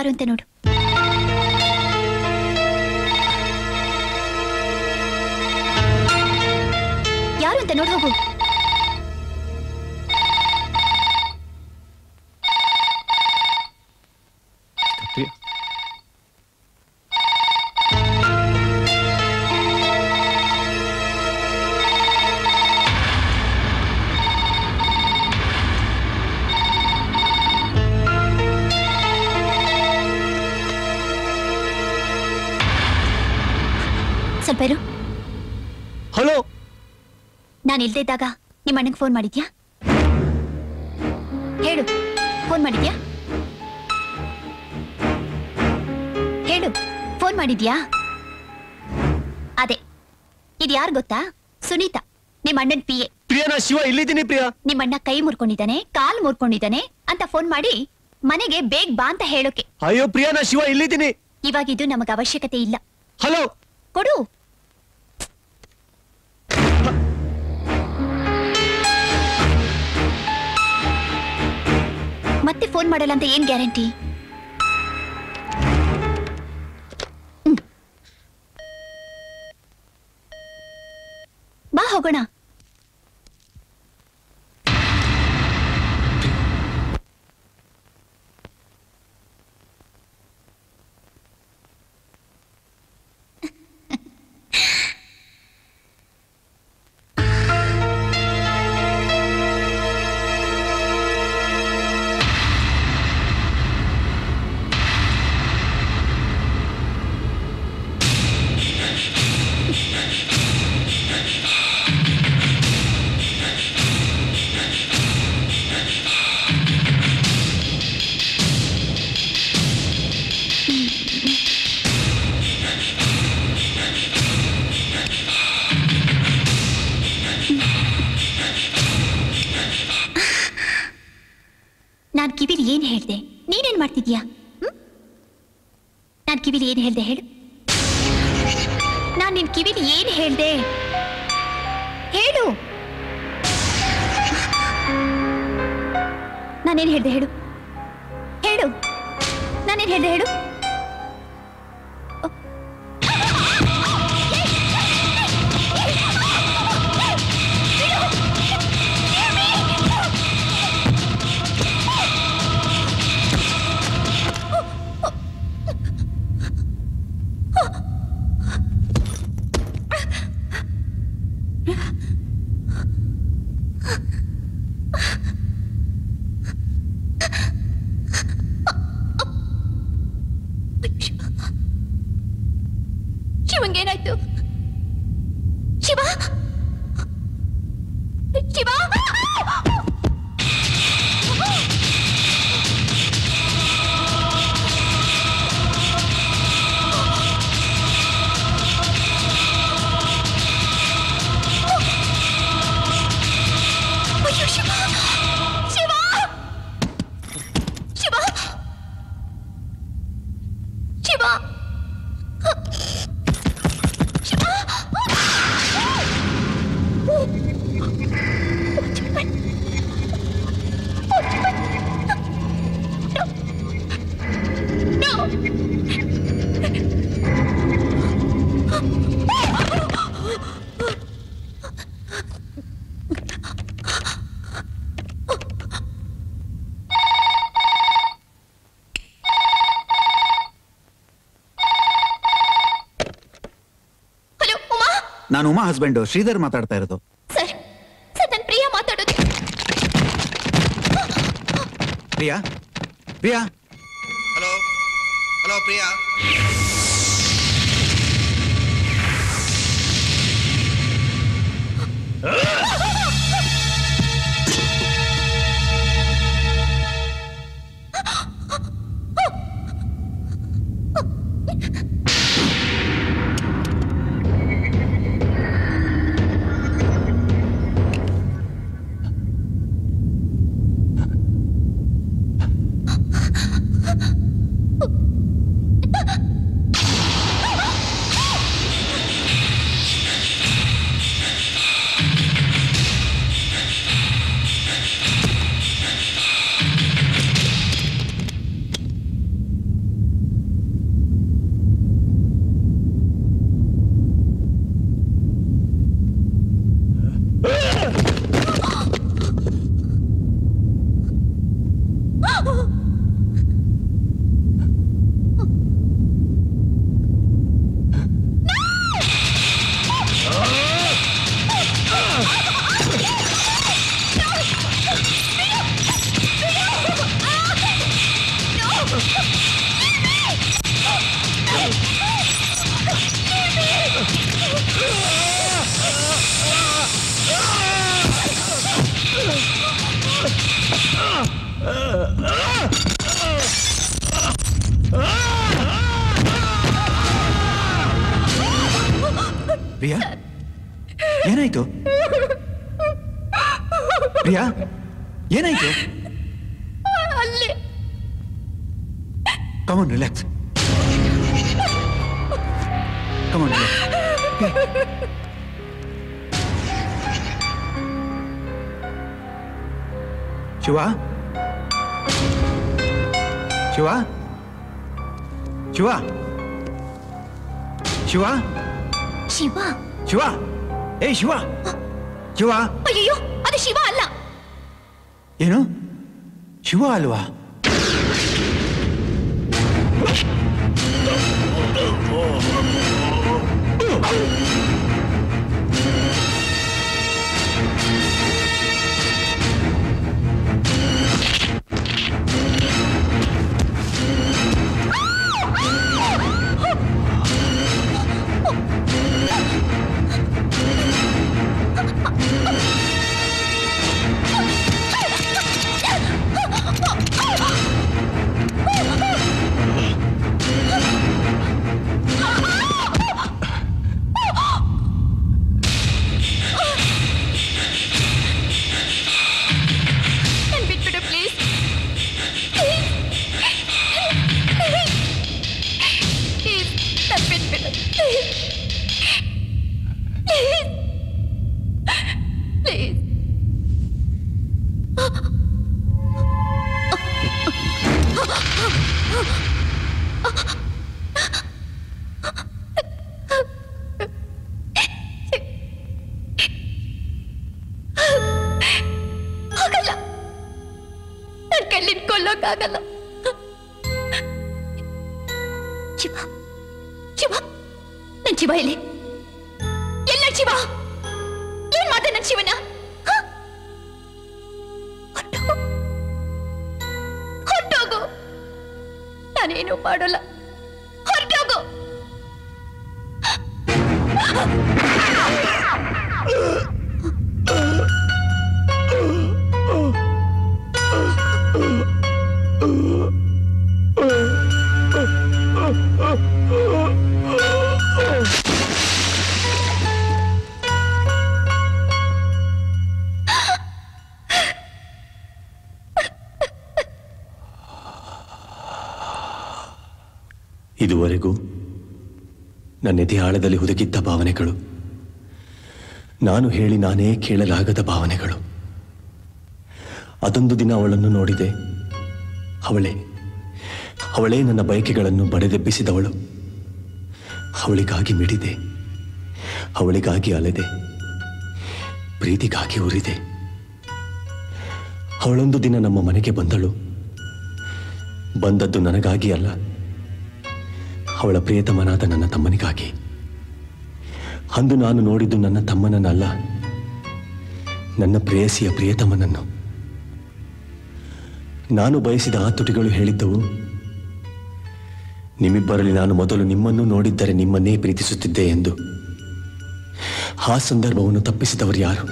ಯಾರು ಅಂತ ನೋಡು. ಯಾರು ಅಂತ ನೋಡು ಹೋಗು. ಸ್ವಲ್ಪ ಇರು. ಹಲೋ? ನಾನು ಇಲ್ದೇ ಇದ್ದಾಗ ನಿಮ್ಮ ಅಣ್ಣಂಗೆ ಫೋನ್ ಮಾಡಿದ್ಯಾ? ಹೇಳು ಫೋನ್ ಮಾಡಿದ್ಯಾ? ಹೇಳು ಫೋನ್ ಮಾಡಿದ್ಯಾ? ಅದೇ ಇದು ಯಾರು ಗೊತ್ತಾ? ಸುನೀತಾ ನಿಮ್ಮ ಅಣ್ಣನ್ ಪಿ ಎ ಪ್ರಿಯಾ ನಾ ಶಿವ ಇಲ್ಲಿದ್ದೀನಿ ಪ್ರಿಯಾ? ನಿಮ್ಮ ಅಣ್ಣ ಕೈ ಮುರ್ಕೊಂಡಿದ್ದಾನೆ ಕಾಲ್ ಮುರ್ಕೊಂಡಿದ್ದಾನೆ ಅಂತ ಫೋನ್ ಮಾಡಿ ಮನೆಗೆ ಬೇಗ ಬಾ ಅಂತ ಹೇಳೋಕೆ. ಅಯ್ಯೋ ಪ್ರಿಯಾ ನಾ ಶಿವ ಇಲ್ಲಿದ್ದೀನಿ ಇವಾಗ ಇದು ನಮಗೆ ಅವಶ್ಯಕತೆ ಇಲ್ಲ. ಹಲೋ? ಕೊಡು. ಮತ್ತೆ ಫೋನ್ ಮಾಡಲ್ಲ ಅಂತ ಏನ್ ಗ್ಯಾರಂಟಿ? ಹ್ಮ್? ನಾನ್ ಕಿವಿಲಿ ಏನ್ ಹೇಳ್ದೆ ಹೇಳು. ನಾನ್ ನಿನ್ ಕಿವಿಲಿ ಏನ್ ಹೇಳ್ದೆ? ಹೇಳು. ನಾನೇನ್ ಹೇಳ್ದೆ ಹೇಳು. ಹೇಳು. ನಾನೇನ್ ಹೇಳ್ದೆ ಹೇಳು. ಶಿವಂಗೇನಾಯ್ತು ಶಿವ? ಶಿವ? ನಾನು ಉಮಾ ಹಸ್ಬೆಂಡ್ ಶ್ರೀಧರ್ ಮಾತಾಡ್ತಾ ಇರೋದು. ಸರ್ ಸರ್ ನನ್ನ ಪ್ರಿಯ ಮಾತಾಡೋದು. ಪ್ರಿಯಾ? ಪ್ರಿಯಾ? ಹಲೋ? ಹಲೋ ಪ್ರಿಯಾ? ಆ ಏನಾಯ್ತು ಪ್ರಿಯಾ ಏನಾಯ್ತು ಅಲ್ಲಿ come on relax come on Shiva Shiva Shiva Shiva Shiva Shiva ಏಯ್ ಶಿವ ಶಿವ ಅಯ್ಯೋ ಅದು ಶಿವ ಅಲ್ಲ ಏನು ಶಿವ ಅಲ್ವಾ ನನ್ ಕೊಲ್ಲೋಕ್ಕಾಗಲ್ಲ ಶಿವ ಶಿವ, ನನ್ ಶಿವ ಇಲ್ಲಿ ಎಲ್ಲ ಶಿವ? ಏನ್ ಮಾಡ್ದೆ ನನ್ ಶಿವನ? ಹೊಟ್ಟೋಗು ನಾನೇನು ಮಾಡೋಲ್ಲ. ಇದುವರೆಗೂ ನನ್ನ ಆಳದಲ್ಲಿ ಹುದುಗಿದ್ದ ಭಾವನೆಗಳು, ನಾನು ಹೇಳಿ ನಾನೇ ಕೇಳಲಾಗದ ಭಾವನೆಗಳು. ಅದೊಂದು ದಿನ ಅವಳನ್ನು ನೋಡಿದೆ. ಅವಳೇ ಅವಳೇ ನನ್ನ ಬಯಕೆಗಳನ್ನು ಬಡೆದೆಬ್ಬಿಸಿದವಳು ಅವಳಿಗಾಗಿ ಮಿಡಿದೆ, ಅವಳಿಗಾಗಿ ಅಲೆದೆ, ಪ್ರೀತಿಗಾಗಿ ಉರಿದೆ. ಅವಳೊಂದು ದಿನ ನಮ್ಮ ಮನೆಗೆ ಬಂದಳು. ಬಂದದ್ದು ನನಗಾಗಿ ಅಲ್ಲ. ಅವಳ ಪ್ರಿಯತಮನಾದ ನನ್ನ ತಮ್ಮನಿಗಾಗಿ. ಅಂದು ನಾನು ನೋಡಿದ್ದು ನನ್ನ ತಮ್ಮನನ್ನಲ್ಲ, ನನ್ನ ಪ್ರೇಯಸಿಯ ಪ್ರಿಯತಮನನ್ನು. ನಾನು ಬಯಸಿದ ಆ ತುಟಿಗಳು ಹೇಳಿದ್ದವು, ನಿಮ್ಮಿಬ್ಬರಲ್ಲಿ ನಾನು ಮೊದಲು ನಿಮ್ಮನ್ನು ನೋಡಿದ್ದರೆ ನಿಮ್ಮನ್ನೇ ಪ್ರೀತಿಸುತ್ತಿದ್ದೆ ಎಂದು. ಆ ಸಂದರ್ಭವನ್ನು ತಪ್ಪಿಸಿದವರು ಯಾರು?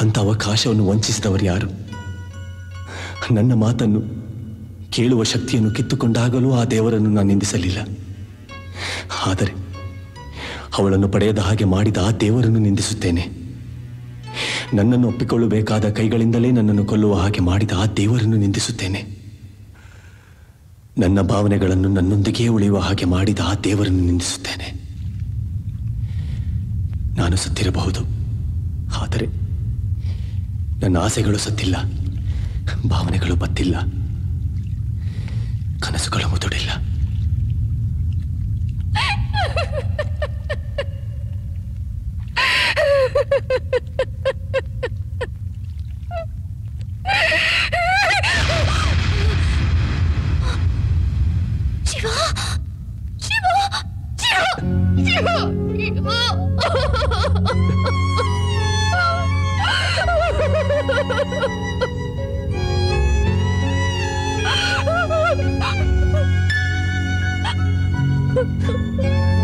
ಅಂಥ ಅವಕಾಶವನ್ನು ವಂಚಿಸಿದವರು ಯಾರು? ನನ್ನ ಮಾತನ್ನು ಕೇಳುವ ಶಕ್ತಿಯನ್ನು ಕಿತ್ತುಕೊಂಡಾಗಲೂ ಆ ದೇವರನ್ನು ನಾನು ನಿಂದಿಸಲಿಲ್ಲ. ಆದರೆ ಅವಳನ್ನು ಪಡೆಯದ ಹಾಗೆ ಮಾಡಿದ ಆ ದೇವರನ್ನು ನಿಂದಿಸುತ್ತೇನೆ. ನನ್ನನ್ನು ಒಪ್ಪಿಕೊಳ್ಳಬೇಕಾದ ಕೈಗಳಿಂದಲೇ ನನ್ನನ್ನು ಕೊಲ್ಲುವ ಹಾಗೆ ಮಾಡಿದ ಆ ದೇವರನ್ನು ನಿಂದಿಸುತ್ತೇನೆ. ನನ್ನ ಭಾವನೆಗಳನ್ನು ನನ್ನೊಂದಿಗೆ ಉಳಿಯುವ ಹಾಗೆ ಮಾಡಿದ ಆ ದೇವರನ್ನು ನಿಂದಿಸುತ್ತೇನೆ. ನಾನು ಸತ್ತಿರಬಹುದು, ಆದರೆ ನನ್ನ ಆಸೆಗಳು ಸತ್ತಿಲ್ಲ, ಭಾವನೆಗಳು ಬತ್ತಿಲ್ಲ. ಕನಸುಗಳು ಮುದುಡಿಲ್ಲ. 我 走